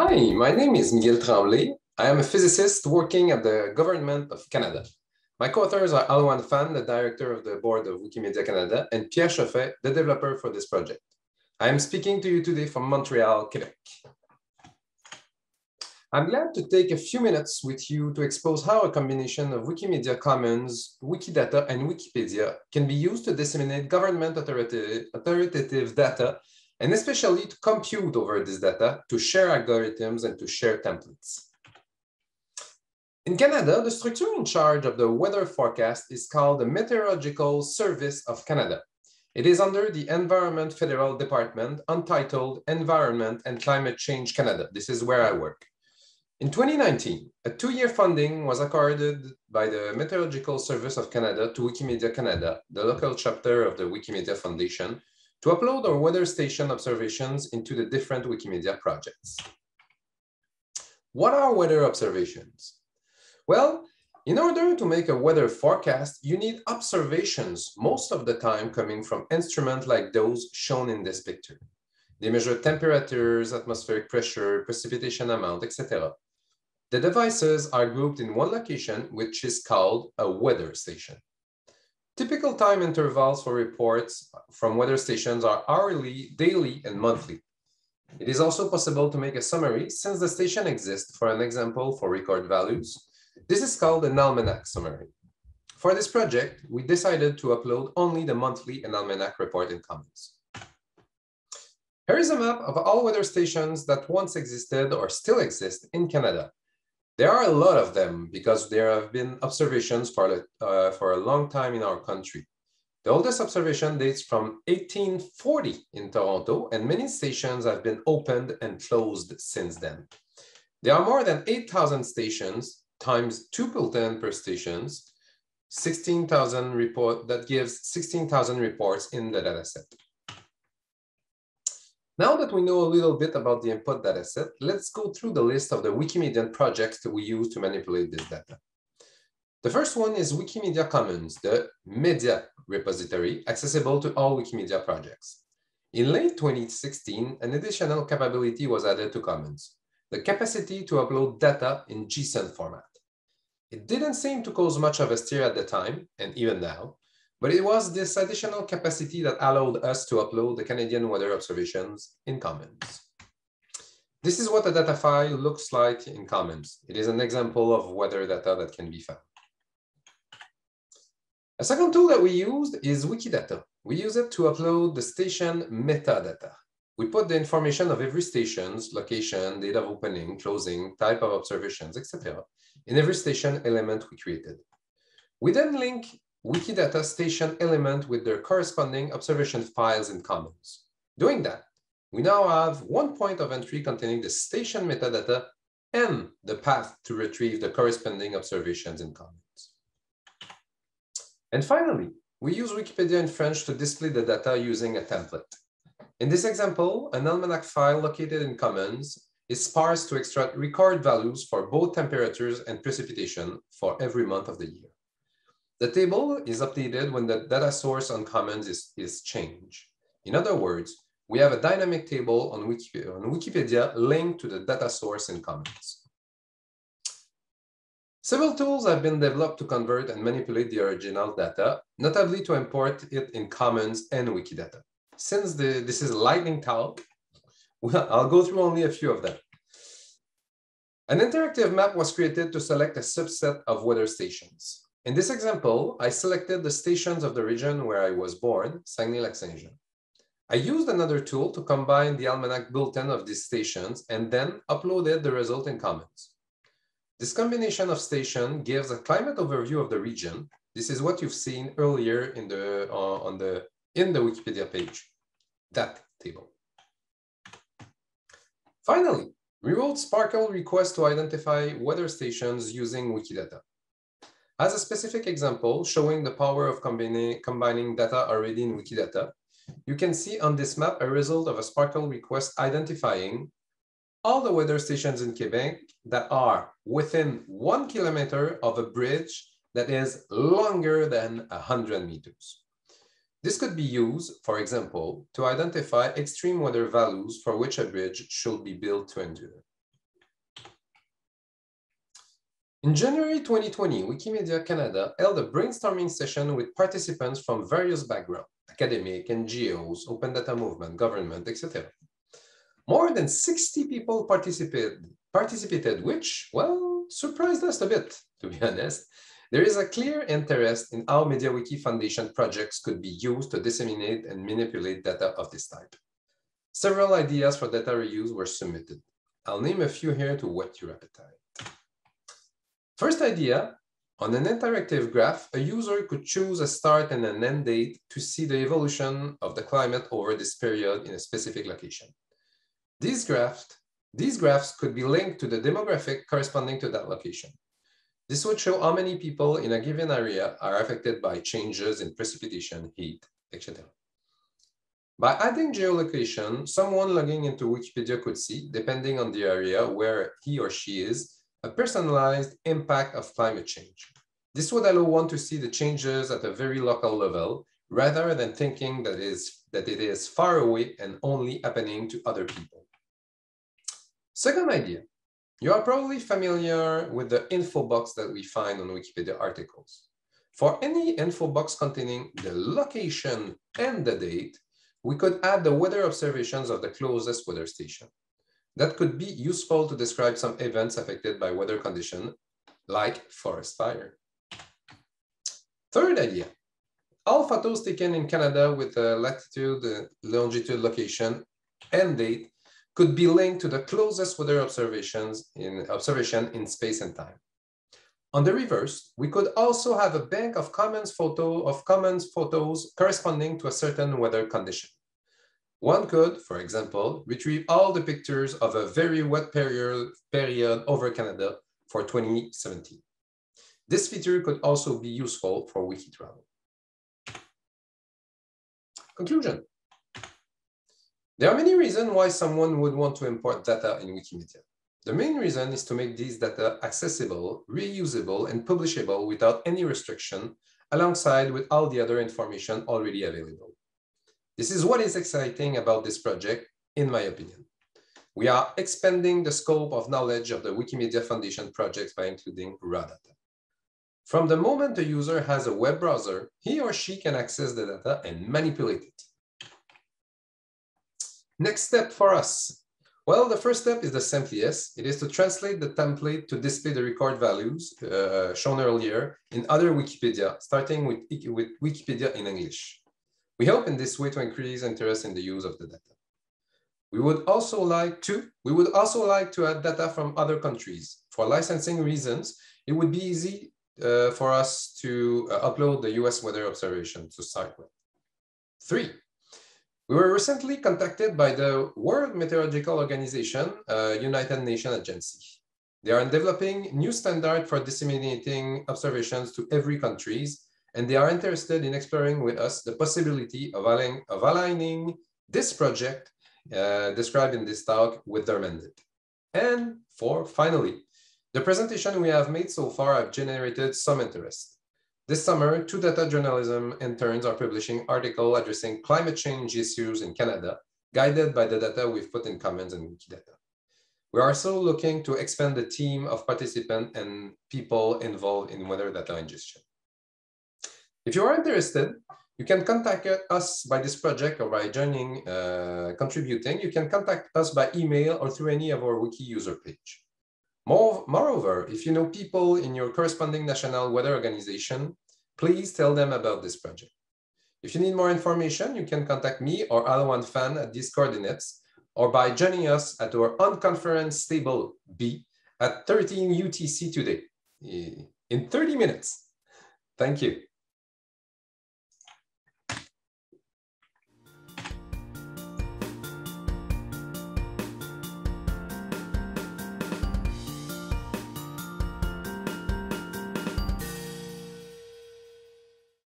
Hi, my name is Miguel Tremblay. I am a physicist working at the Government of Canada. My co-authors are Alwan Fan, the director of the board of Wikimedia Canada, and Pierre Choffet, the developer for this project. I am speaking to you today from Montreal, Quebec. I'm glad to take a few minutes with you to expose how a combination of Wikimedia Commons, Wikidata, and Wikipedia can be used to disseminate government authoritative, authoritative data, and especially to compute over this data, to share algorithms, and to share templates. In Canada, the structure in charge of the weather forecast is called the Meteorological Service of Canada. It is under the Environment Federal Department, untitled Environment and Climate Change Canada. This is where I work. In 2019, a two-year funding was accorded by the Meteorological Service of Canada to Wikimedia Canada, the local chapter of the Wikimedia Foundation, to upload our weather station observations into the different Wikimedia projects. What are weather observations? Well, in order to make a weather forecast, you need observations, most of the time coming from instruments like those shown in this picture. They measure temperatures, atmospheric pressure, precipitation amount, etc. The devices are grouped in one location, which is called a weather station. Typical time intervals for reports from weather stations are hourly, daily, and monthly. It is also possible to make a summary since the station exists for an example for record values, this is called an almanac summary. For this project, we decided to upload only the monthly and almanac report in Commons. Here is a map of all weather stations that once existed or still exist in Canada. There are a lot of them because there have been observations for, uh, for a long time in our country. The oldest observation dates from 1840 in Toronto, and many stations have been opened and closed since then. There are more than 8,000 stations, times two per stations, 16,000 report, that gives 16,000 reports in the dataset. Now that we know a little bit about the input dataset, let's go through the list of the Wikimedian projects that we use to manipulate this data. The first one is Wikimedia Commons, the media repository accessible to all Wikimedia projects. In late 2016, an additional capability was added to Commons, the capacity to upload data in JSON format. It didn't seem to cause much of a stir at the time, and even now, but it was this additional capacity that allowed us to upload the Canadian weather observations in Commons. This is what a data file looks like in Commons. It is an example of weather data that can be found. A second tool that we used is Wikidata. We use it to upload the station metadata. We put the information of every station's location, date of opening, closing, type of observations, etc. in every station element we created. We then link Wikidata station element with their corresponding observation files in Commons. Doing that, we now have one point of entry containing the station metadata and the path to retrieve the corresponding observations in Commons. And finally, we use Wikipedia in French to display the data using a template. In this example, an almanac file located in Commons is sparse to extract record values for both temperatures and precipitation for every month of the year. The table is updated when the data source on Commons is, is changed. In other words, we have a dynamic table on Wikipedia, on Wikipedia linked to the data source in Commons. Several tools have been developed to convert and manipulate the original data, notably to import it in Commons and Wikidata since the, this is a lightning talk, I'll go through only a few of them. An interactive map was created to select a subset of weather stations. In this example, I selected the stations of the region where I was born, Saguenay-Lac-Saint-Jean. I used another tool to combine the almanac bulletin of these stations and then uploaded the result in. This combination of station gives a climate overview of the region. This is what you've seen earlier in the, uh, on the in the Wikipedia page, that table. Finally, we wrote SPARQL requests to identify weather stations using Wikidata. As a specific example showing the power of combining, data already in Wikidata, you can see on this map a result of a SPARQL request identifying all the weather stations in Quebec that are within one kilometer of a bridge that is longer than 100 meters. This could be used, for example, to identify extreme weather values for which a bridge should be built to endure. In January 2020, Wikimedia Canada held a brainstorming session with participants from various backgrounds, academic, NGOs, open data movement, government, etc. More than 60 people participated, participated, which, well, surprised us a bit, to be honest. There is a clear interest in how MediaWiki Foundation projects could be used to disseminate and manipulate data of this type. Several ideas for data reuse were submitted. I'll name a few here to whet your appetite. First idea, on an interactive graph, a user could choose a start and an end date to see the evolution of the climate over this period in a specific location. These graphs, these graphs could be linked to the demographic corresponding to that location. This would show how many people in a given area are affected by changes in precipitation, heat, etc. By adding geolocation, someone logging into Wikipedia could see, depending on the area where he or she is, a personalized impact of climate change. This would allow one to see the changes at a very local level, rather than thinking that, is, that it is far away and only happening to other people. Second idea, you are probably familiar with the info box that we find on Wikipedia articles. For any info box containing the location and the date, we could add the weather observations of the closest weather station. That could be useful to describe some events affected by weather condition, like forest fire. Third idea, all photos taken in Canada with a latitude, uh, longitude location and date could be linked to the closest weather observations in observation in space and time. On the reverse, we could also have a bank of commons photo of commons photos corresponding to a certain weather condition. One could, for example, retrieve all the pictures of a very wet period, over Canada for 2017. This feature could also be useful for Wikitravel. Conclusion. There are many reasons why someone would want to import data in Wikimedia. The main reason is to make these data accessible, reusable, and publishable without any restriction, alongside with all the other information already available. This is what is exciting about this project, in my opinion. We are expanding the scope of knowledge of the Wikimedia Foundation project by including raw data. From the moment a user has a web browser, he or she can access the data and manipulate it. Next step for us. Well, the first step is the simplest. It is to translate the template to display the record values uh, shown earlier in other Wikipedia, starting with, with Wikipedia in English. We hope in this way to increase interest in the use of the data. We would also like to, we would also like to add data from other countries. For licensing reasons, it would be easy uh, for us to uh, upload the US weather observation to start. Three, we were recently contacted by the World Meteorological Organization, uh, United Nations agency. They are developing new standard for disseminating observations to every countries, and they are interested in exploring with us the possibility of, aligning, of aligning this project uh, described in this talk with their mandate. And for finally, the presentation we have made so far have generated some interest. This summer, two data journalism interns are publishing article addressing climate change issues in Canada, guided by the data we've put in Commons and Wikidata. We're also looking to expand the team of participants and people involved in weather data ingestion. If you are interested, you can contact us by this project or by joining, uh, contributing. You can contact us by email or through any of our wiki user page. Moreover, if you know people in your corresponding national weather organization, please tell them about this project. If you need more information, you can contact me or Alawan Fan at these coordinates or by joining us at our unconference table B at 13 UTC today in 30 minutes. Thank you.